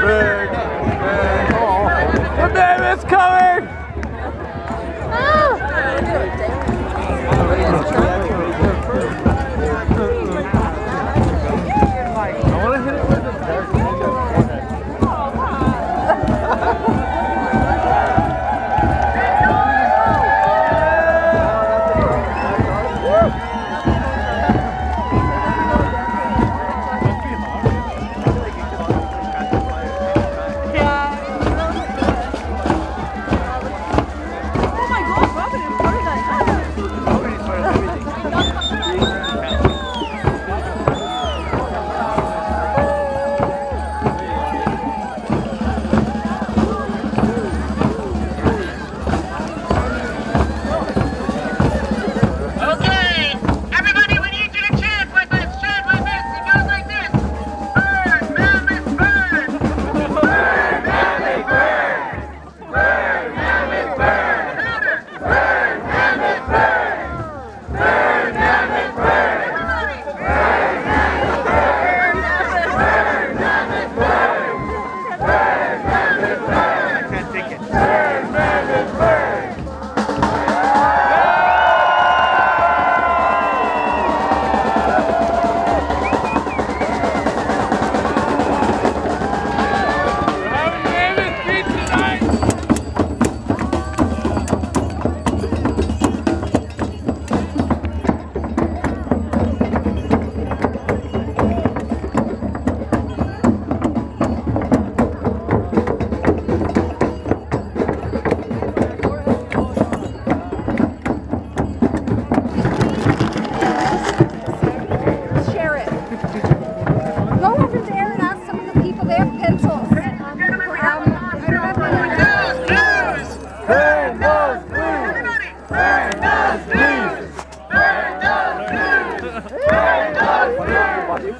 The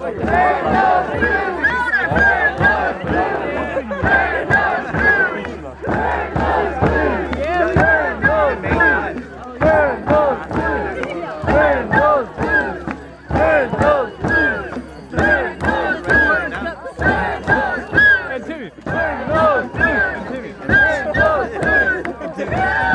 Timmy. Timmy.